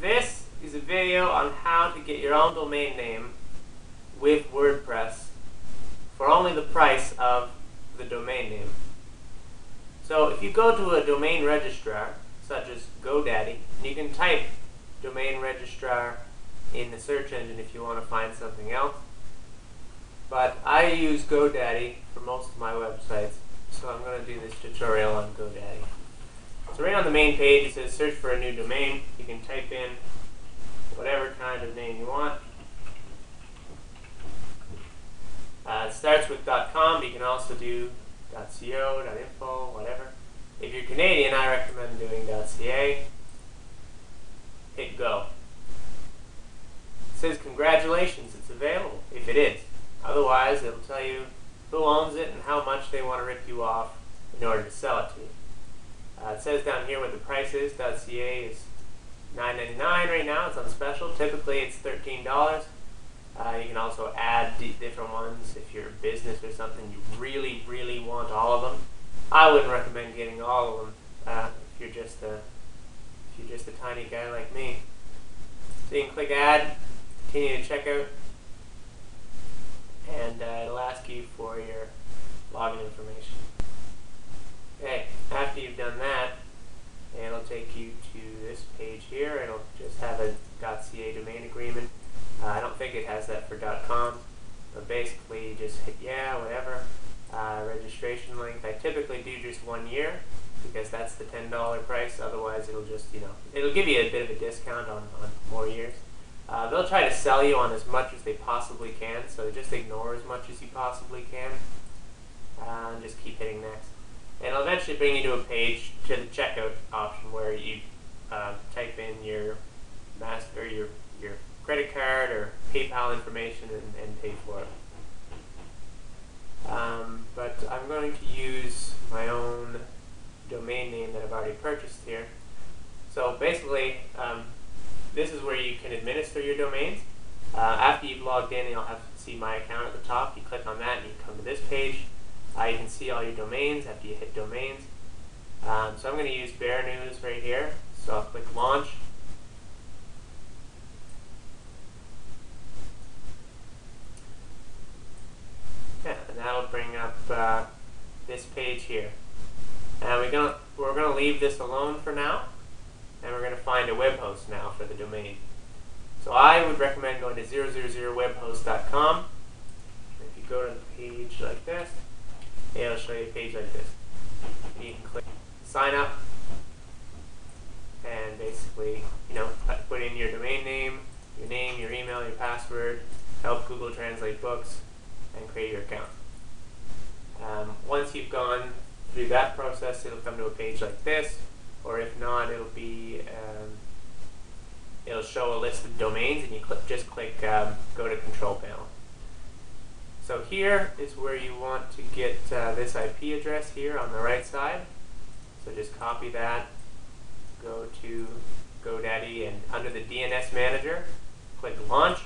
This is a video on how to get your own domain name with WordPress for only the price of the domain name. So if you go to a domain registrar, such as GoDaddy, you can type domain registrar in the search engine if you want to find something else. But I use GoDaddy for most of my websites, so I'm going to do this tutorial on GoDaddy. So right on the main page it says search for a new domain. You can type in whatever kind of name you want. Uh, it starts with .com, but you can also do .co, .info, whatever. If you're Canadian, I recommend doing .ca. Hit go. It says congratulations, it's available, if it is. Otherwise, it'll tell you who owns it and how much they want to rip you off in order to sell it to you. Uh, it says down here what the price is. .ca is $9.99 right now. It's on special. Typically, it's $13. Uh, you can also add different ones if you're a business or something. You really, really want all of them. I wouldn't recommend getting all of them uh, if you're just a if you're just a tiny guy like me. So you can click Add, continue to checkout, and uh, it'll ask you for your login information. Okay, after you've done that, it'll take you to this page here. It'll just have a .ca domain agreement. Uh, I don't think it has that for .com, but basically just hit yeah, whatever. Uh, registration length, I typically do just one year because that's the $10 price. Otherwise, it'll just, you know, it'll give you a bit of a discount on, on more years. Uh, they'll try to sell you on as much as they possibly can, so just ignore as much as you possibly can uh, and just keep hitting next. And it'll eventually bring you to a page to the checkout option where you uh, type in your master, your your credit card or PayPal information and, and pay for it. Um, but I'm going to use my own domain name that I've already purchased here. So basically, um, this is where you can administer your domains. Uh, after you've logged in, you'll have to see my account at the top. You click on that and you come to this page. Uh, you can see all your domains after you hit domains. Um, so I'm going to use Bear News right here. So I'll click Launch. Yeah, and that'll bring up uh, this page here. And we're gonna we're gonna leave this alone for now, and we're gonna find a web host now for the domain. So I would recommend going to 000webhost.com. If you go to the page like this, it'll show you a page like this. You can click sign up and basically, you know, put in your domain name, your name, your email, your password, help Google translate books, and create your account. Um, once you've gone through that process, it'll come to a page like this, or if not, it'll be um, it'll show a list of domains, and you click, just click um, go to Control Panel. So here is where you want to get uh, this IP address here on the right side. So just copy that, go to GoDaddy, and under the DNS Manager, click Launch.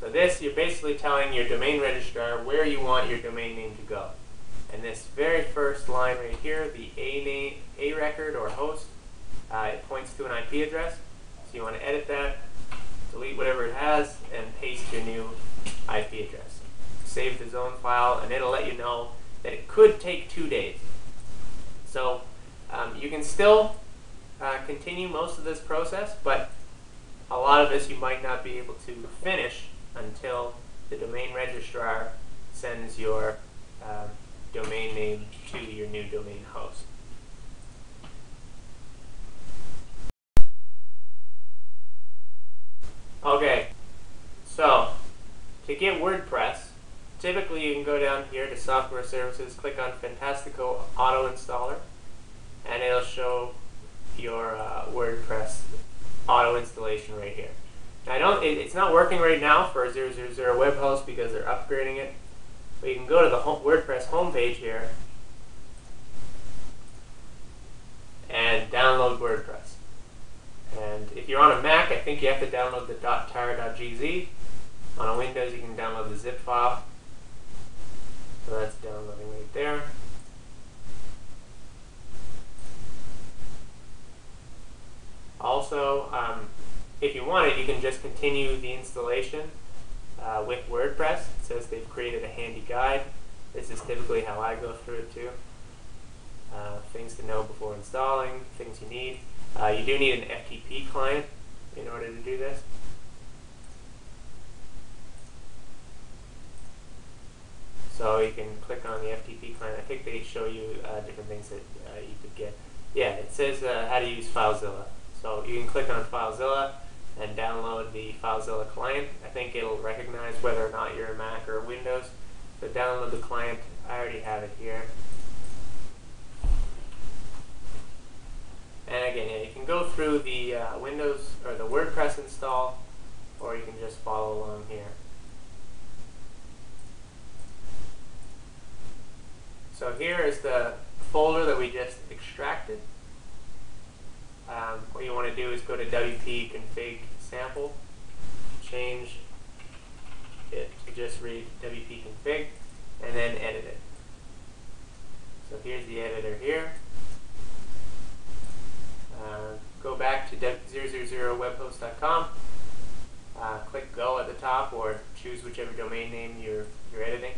So this, you're basically telling your domain registrar where you want your domain name to go. And this very first line right here, the A name, A record or host, uh, it points to an IP address. So you want to edit that, delete whatever it has, and paste your new IP address save the zone file, and it'll let you know that it could take two days. So um, you can still uh, continue most of this process, but a lot of this you might not be able to finish until the domain registrar sends your uh, domain name to your new domain host. Okay, so to get WordPress, Typically, you can go down here to Software Services, click on Fantastico Auto Installer, and it'll show your uh, WordPress auto installation right here. Now, I don't. It, it's not working right now for 000 web host because they're upgrading it. But you can go to the home, WordPress homepage here and download WordPress. And if you're on a Mac, I think you have to download the .tar.gz. On a Windows, you can download the zip file. So that's downloading right there. Also, um, if you wanted, you can just continue the installation uh, with WordPress. It says they've created a handy guide. This is typically how I go through it too. Uh, things to know before installing, things you need. Uh, you do need an FTP client in order to do this. So you can click on the FTP client. I think they show you uh, different things that uh, you could get. Yeah, it says uh, how to use FileZilla. So you can click on FileZilla and download the FileZilla client. I think it'll recognize whether or not you're a Mac or Windows. So download the client. I already have it here. And again, yeah, you can go through the uh, Windows or the WordPress install, or you can just follow along here. So here is the folder that we just extracted. Um, what you want to do is go to wp config sample, change it to just read wp config, and then edit it. So here's the editor here. Uh, go back to 000webhost.com, uh, click go at the top or choose whichever domain name you're, you're editing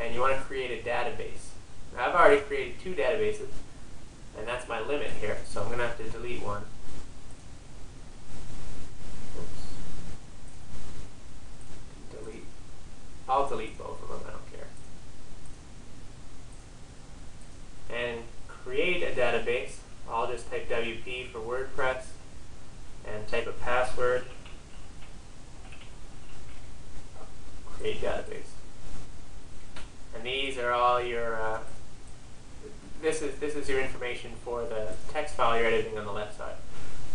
and you want to create a database. Now, I've already created two databases, and that's my limit here, so I'm going to have to delete one. Oops. Delete. I'll delete both of them, I don't care. And create a database. I'll just type WP for WordPress and type a password. Create database and these are all your uh, this is this is your information for the text file you're editing on the left side.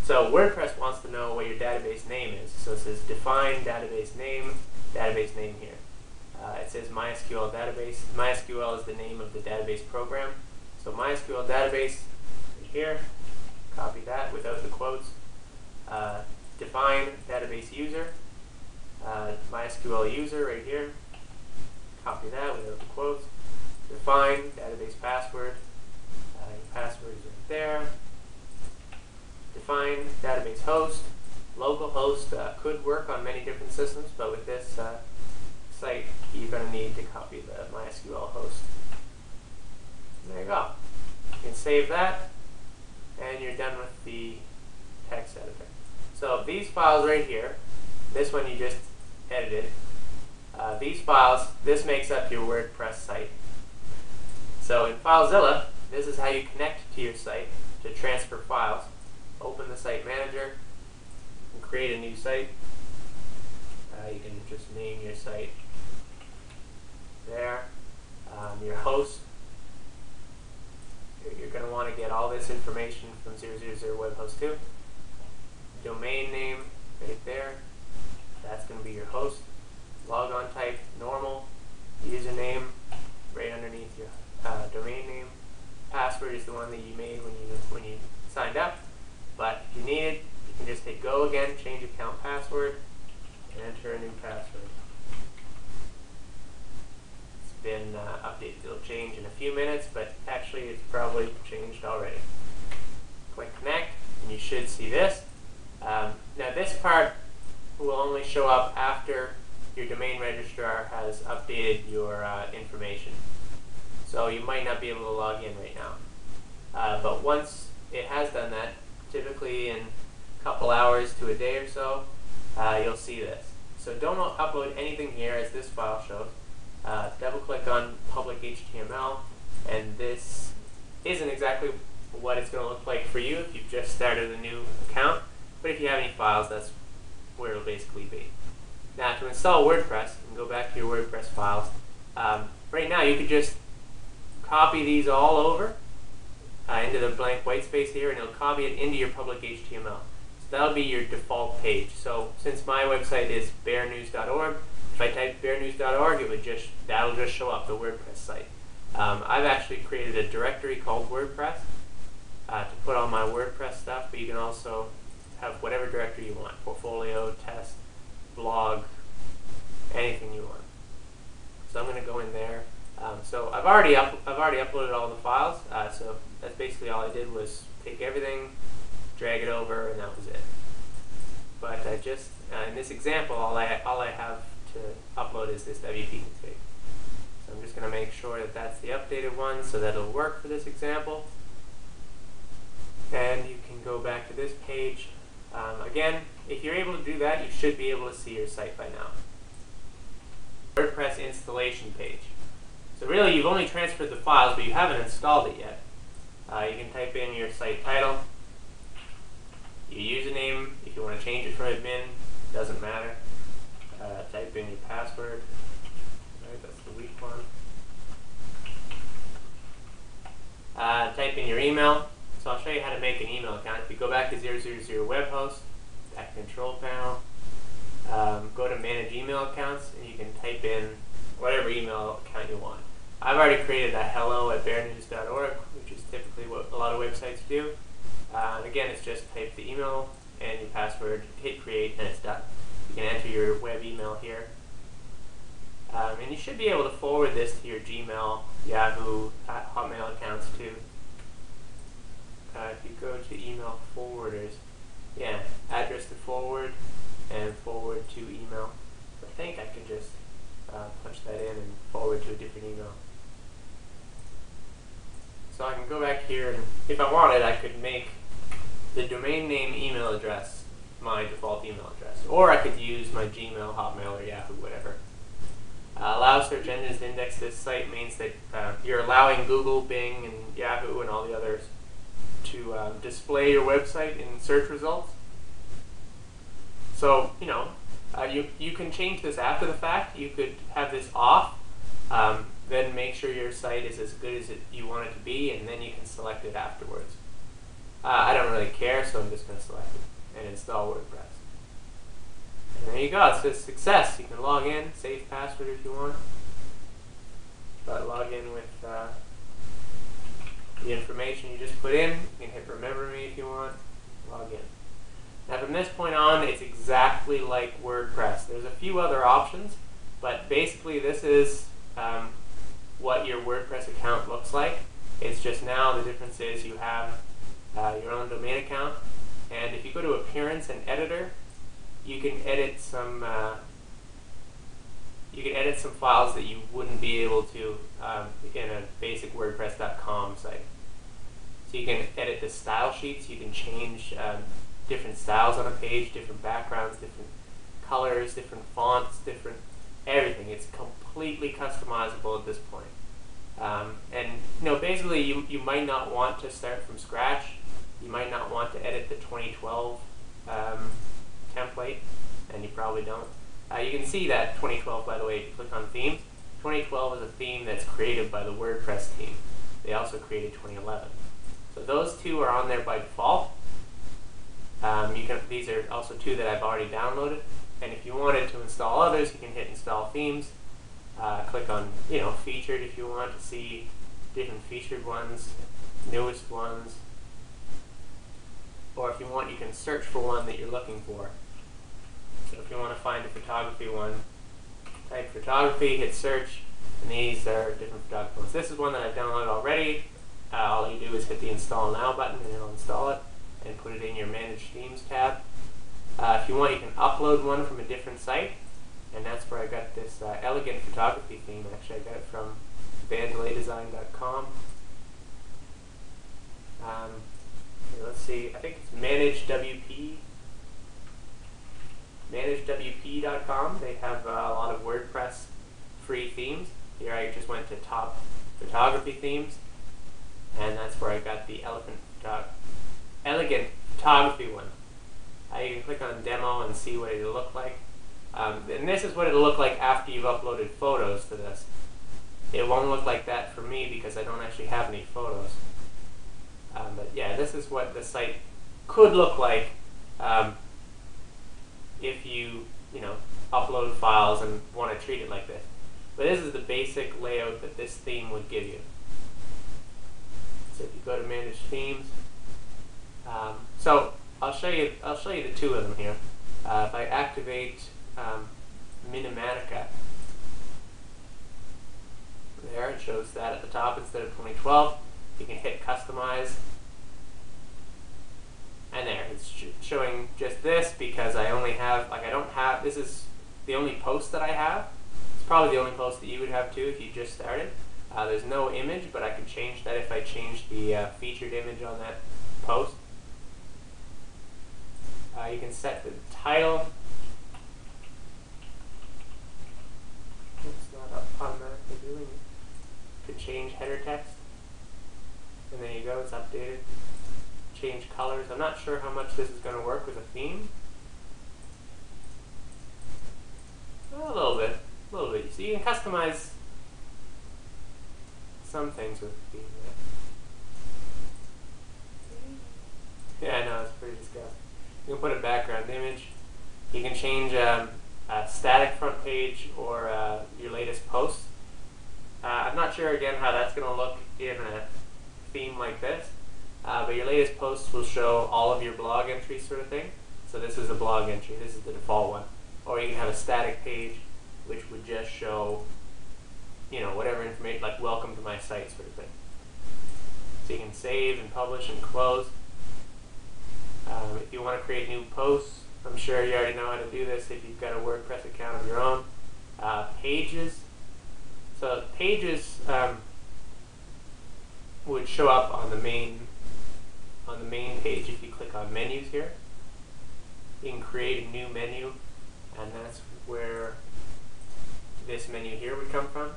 So WordPress wants to know what your database name is. So it says define database name, database name here. Uh, it says MySQL database. MySQL is the name of the database program. So MySQL database right here. Copy that without the quotes. Uh, define database user. Uh, MySQL user right here. Copy that without the quotes. Define database password. Uh, your password is right there. Define database host. Local host uh, could work on many different systems, but with this uh, site, you're going to need to copy the MySQL host. There you go. You can save that, and you're done with the text editor. So these files right here, this one you just edited, uh, these files, this makes up your WordPress site. So in FileZilla, this is how you connect to your site to transfer files. Open the Site Manager and create a new site. Uh, you can just name your site there. Um, your host, you're, you're going to want to get all this information from 000 Webhost 2. Domain name right there. That's going to be your host logon type normal, username right underneath your uh, domain name. Password is the one that you made when you when you signed up. But if you need it, you can just hit go again, change account password, and enter a new password. It's been uh, updated. It'll change in a few minutes, but actually it's probably changed already. Click connect, and you should see this. Um, now this part will only show up after your domain registrar has updated your uh, information. So you might not be able to log in right now. Uh, but once it has done that, typically in a couple hours to a day or so, uh, you'll see this. So don't upload anything here as this file shows. Uh, double click on public HTML and this isn't exactly what it's going to look like for you if you've just started a new account. But if you have any files, that's where it'll basically be. Now to install WordPress, you can go back to your WordPress files. Um, right now you could just copy these all over uh, into the blank white space here and it'll copy it into your public HTML. So that'll be your default page. So since my website is bearnews.org, if I type bearnews.org, it would just that'll just show up the WordPress site. Um, I've actually created a directory called WordPress uh, to put all my WordPress stuff, but you can also have whatever directory you want, portfolio, test, blog, anything you want. So I'm going to go in there. Um, so I've already up, I've already uploaded all the files. Uh, so that's basically all I did was take everything, drag it over, and that was it. But I just, uh, in this example, all I, all I have to upload is this WP config. So I'm just going to make sure that that's the updated one so that it'll work for this example. And you can go back to this page. Um, again, if you're able to do that, you should be able to see your site by now. WordPress installation page. So really, you've only transferred the files, but you haven't installed it yet. Uh, you can type in your site title, your username, if you want to change it from admin, doesn't matter. Uh, type in your password. Right, that's the weak one. Uh, type in your email. So I'll show you how to make an email account. If you go back to 000 web host, back control panel, um, go to manage email accounts, and you can type in whatever email account you want. I've already created a hello at bearnews.org, which is typically what a lot of websites do. Uh, again, it's just type the email and your password, hit create, and it's done. You can enter your web email here. Um, and you should be able to forward this to your Gmail, Yahoo, Hotmail accounts too. Uh, if you go to email forwarders, yeah, address to forward and forward to email. I think I can just uh, punch that in and forward to a different email. So I can go back here and if I wanted I could make the domain name email address my default email address. Or I could use my Gmail, Hotmail, or Yahoo, whatever. Uh, allow search engines to index this site means that uh, you're allowing Google, Bing, and Yahoo, and all the others to uh, display your website in search results. So, you know, uh, you, you can change this after the fact. You could have this off, um, then make sure your site is as good as it, you want it to be, and then you can select it afterwards. Uh, I don't really care, so I'm just going to select it and install WordPress. And there you go, it says success. You can log in, save password if you want. But log in with uh, the information you just put in. You can hit remember me if you want, log in. Now from this point on, it's exactly like WordPress. There's a few other options, but basically this is um, what your WordPress account looks like. It's just now the difference is you have uh, your own domain account. And if you go to Appearance and Editor, you can edit some uh, you can edit some files that you wouldn't be able to um, in a basic WordPress.com site. So you can edit the style sheets. You can change um, different styles on a page, different backgrounds, different colors, different fonts, different everything. It's completely customizable at this point. Um, and you know, basically, you you might not want to start from scratch you might not want to edit the 2012 um, template, and you probably don't. Uh, you can see that 2012, by the way, if you click on themes. 2012 is a theme that's created by the WordPress team. They also created 2011. So those two are on there by default. Um, you can, these are also two that I've already downloaded. And if you wanted to install others, you can hit install themes. Uh, click on, you know, featured if you want to see different featured ones, newest ones, or if you want, you can search for one that you're looking for. So if you want to find a photography one, type photography, hit search, and these are different photography ones. This is one that I've downloaded already. Uh, all you do is hit the install now button and it'll install it and put it in your manage themes tab. Uh, if you want, you can upload one from a different site, and that's where I got this uh, elegant photography theme. Actually, I got it from vandelaydesign.com. Um, let's see, I think it's ManageWP. ManageWP.com. They have uh, a lot of WordPress free themes. Here I just went to top photography themes, and that's where I got the elephant elegant photography one. Uh, you can click on demo and see what it'll look like. Um, and this is what it'll look like after you've uploaded photos to this. It won't look like that for me because I don't actually have any photos. Um, but yeah, this is what the site could look like um, if you, you know, upload files and want to treat it like this. But this is the basic layout that this theme would give you. So if you go to Manage Themes, um, so I'll show you. I'll show you the two of them here. Uh, if I activate um, Minimatica, there it shows that at the top instead of 2012. You can hit customize. And there, it's showing just this because I only have, like I don't have, this is the only post that I have. It's probably the only post that you would have too if you just started. Uh, there's no image, but I can change that if I change the uh, featured image on that post. Uh, you can set the title. It's not automatically doing it. To change header text. And there you go, it's updated. Change colors. I'm not sure how much this is going to work with a theme. A little bit. A little bit. So you can customize some things with the theme. Yeah, I know, it's pretty disgusting. You can put a background image. You can change um, a static front page or uh, your latest post. Uh, I'm not sure, again, how that's going to look in a theme like this. Uh, but your latest posts will show all of your blog entries sort of thing. So this is a blog entry. This is the default one. Or you can have a static page which would just show, you know, whatever information, like welcome to my site sort of thing. So you can save and publish and close. Um, if you want to create new posts, I'm sure you already know how to do this if you've got a WordPress account of your own. Uh, pages. So pages um, would show up on the main on the main page if you click on menus here. You can create a new menu, and that's where this menu here would come from,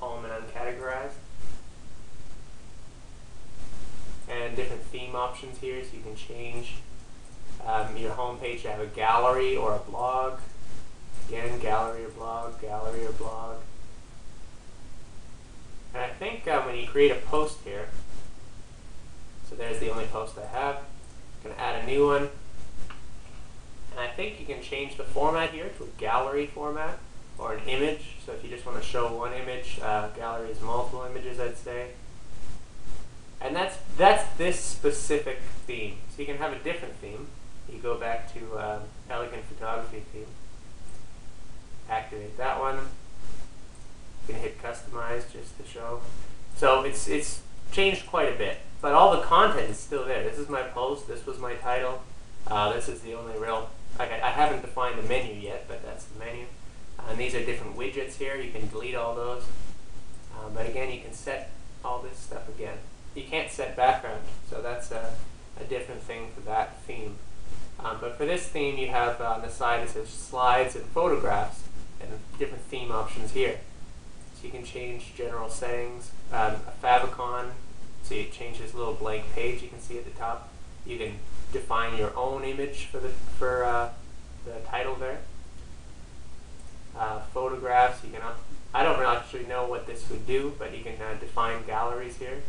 home and uncategorized. And different theme options here, so you can change um, your home page to have a gallery or a blog. Again, gallery or blog, gallery or blog. And I think um, when you create a post here, so there's the only post I have. I'm going to add a new one. And I think you can change the format here to a gallery format or an image. So if you just want to show one image, uh, gallery is multiple images, I'd say. And that's that's this specific theme. So you can have a different theme. You go back to um, elegant photography theme. Activate that one. You can hit customize just to show. So it's it's changed quite a bit, but all the content is still there. This is my post. This was my title. Uh, this is the only real. Like I, I haven't defined the menu yet, but that's the menu. And these are different widgets here. You can delete all those. Um, but again, you can set all this stuff again. You can't set background, so that's a, a different thing for that theme. Um, but for this theme, you have uh, on the side it says slides and photographs and different theme options here. So you can change general settings, um, a favicon, so you change this little blank page you can see at the top. You can define your own image for the for uh, the title there uh, photographs. You can, I don't actually know what this would do, but you can uh, define galleries here.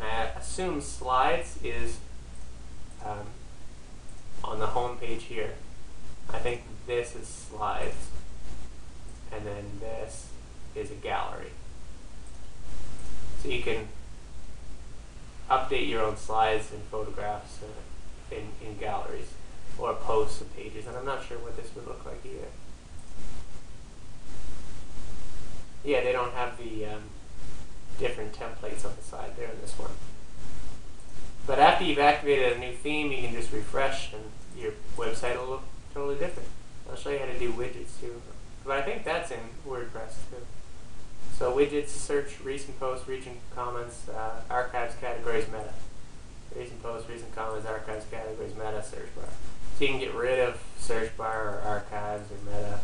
I assume slides is um, on the home page here. I think this is slides, and then this is a gallery. So you can update your own slides and photographs uh, in, in galleries or posts and pages, and I'm not sure what this would look like either. Yeah, they don't have the um, different templates on the side there in this one. But after you've activated a new theme, you can just refresh and your website will look totally different. I'll show you how to do widgets too. But I think that's in WordPress too. So widgets, search, recent posts, recent comments, uh, archives, categories, meta. Recent posts, recent comments, archives, categories, meta, search bar. So you can get rid of search bar or archives or meta,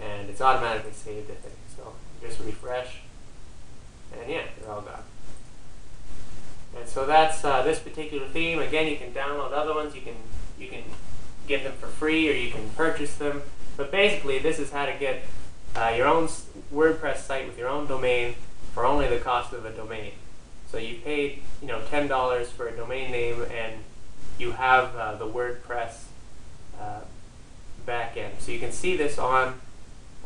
and it's automatically saved, I think. So just refresh, and yeah, they're all gone. And so that's uh, this particular theme. Again, you can download other ones. You can you can get them for free, or you can purchase them. But basically, this is how to get uh, your own WordPress site with your own domain for only the cost of a domain. So you paid you know ten dollars for a domain name, and you have uh, the WordPress uh, backend. So you can see this on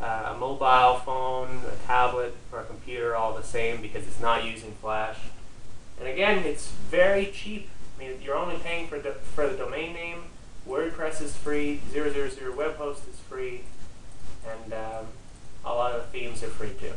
uh, a mobile phone, a tablet, or a computer all the same because it's not using Flash. And again, it's very cheap. I mean, you're only paying for, the for the domain name. WordPress is free. 000 web host is free. And um, a lot of the themes are free too.